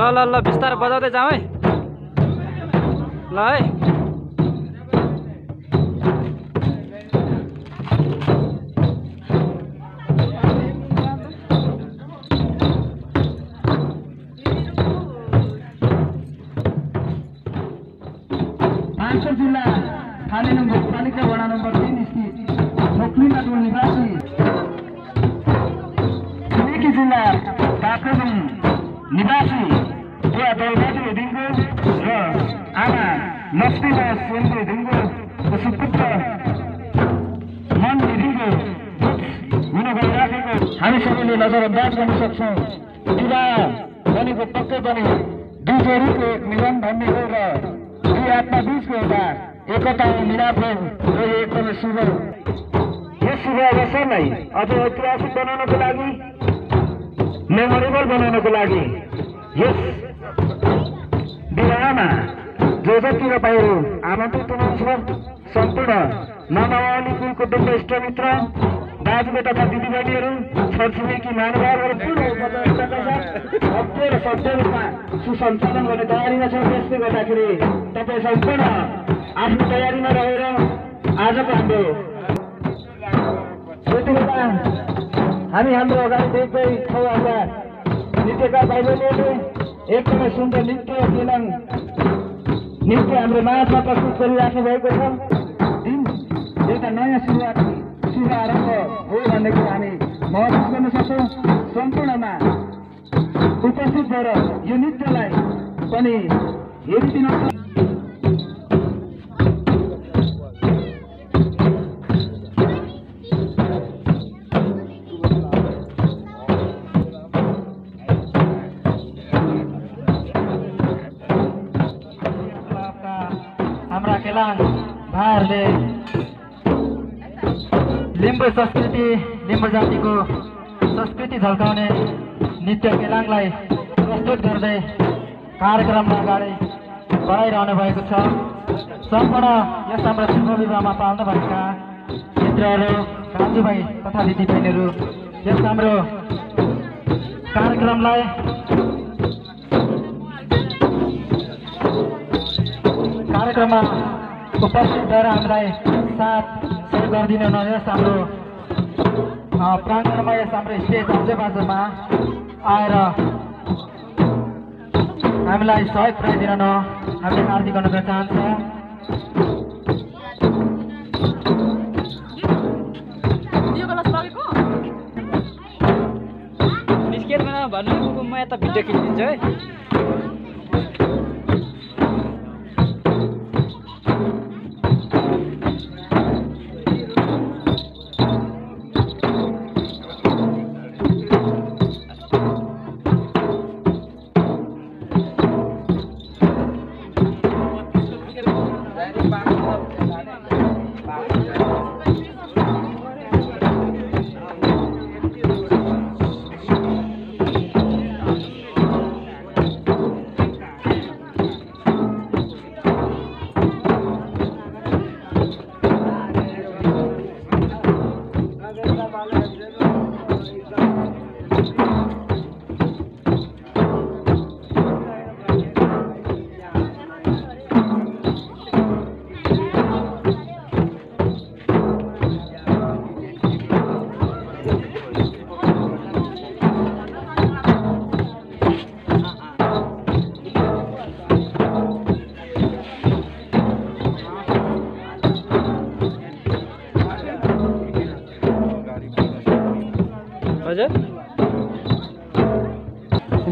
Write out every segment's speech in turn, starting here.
ल ल ल बिस्तारै बजाउँदै जाउँ है। ल है। पाँचौँ जिल्ला थाने नम्बर पालिका वडा नम्बर तिन स्थित मोक्लिमा टोल निवासी. छिमेकी जिल्ला काठमाडौँ निवासी. बुवा दलबहादुर हिडिङको र आमा लक्ष्मीमा सेनको हिडिङको सुपुत्र मन हिडिङको हुन गइराखेको हामी सबैले नजरअन्दाज गर्न सक्छौँ। विवाह भनेको पक्कै पनि दुई जोडीको एक मिलन भन्ने हो र दुई आत्मा बिचको एउटा एकता र मिलाप हो र यो एकदमै शुभ यस शुभ अवसरलाई अझ ऐतिहासिक बनाउनको लागि। मेमोरेबल बनाउनको लागि। यस विवाहमा जो जति तपाईँहरू आमन्त्रित हुनुहुन्छ सम्पूर्ण नमावली कुल कुटुम्ब इष्टमित्र दाजुभाइ तथा दिदीबहिनीहरू छरछिमेकी महानुभावहरू भव्य र सभ्य रूपमा सुसञ्चालन गर्ने तयारीमा छौँ त्यसले गर्दाखेरि तपाईँ सम्पूर्ण आफ्नो तयारीमा रहेर आजको हाम्रो हामी हाम्रो अगाडि देख्दै छौँ हाम्रा नृत्यकार भाइ बहिनीहरूले एकदमै सुन्दर नृत्य केलाङ नृत्य हाम्रो माझमा प्रस्तुत गरिराख्नु भएको छ। दिन एउटा नयाँ सुरुवात शुभ आरम्भ हो भन्ने कुरा हामी महसुस गर्न सक्छौँ। सम्पूर्णमा उपस्थित भएर यो नृत्यलाई पनि हेरिदिन हाम्रा केलाङ भाइहरूले लिम्बू संस्कृति जातिको संस्कृति नृत्य केलाङलाई प्रस्तुत गर्दै कार्यक्रममा अगाडि बढाइरहनु भएको छ। सम्पूर्ण यस हाम्रो शुभ विवाहमा पाल्नु भएका मित्रहरू दाजुभाइ तथा दिदीबहिनीहरू यस हाम्रो कार्यक्रमलाई कार्यक्रममा उपस्थित भएर हामीलाई साथ सहयोग गरिदिनु यस हाम्रो प्राङ्गणमा यस हाम्रो स्टेज आजुबाजुमा। आएर हामीलाई सहयोग पुऱ्याइदिन हामीले हार्दिक अनुरोध चाहन्छ। भन्नु म यता भिडियो खिचिदिन्छु है। Obrigado.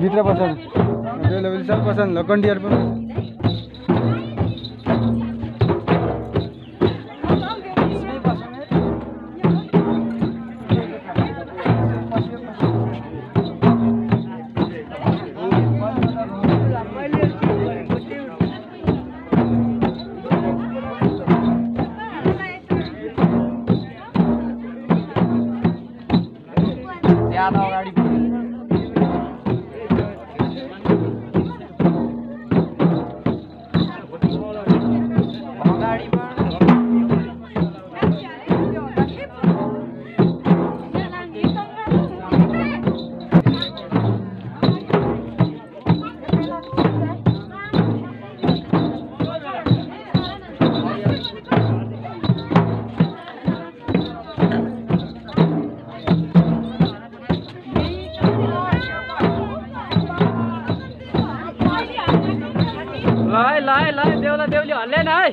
भित्र पछन् अभाइलेबल सब पछन् लकन्डियर पनि lên ơi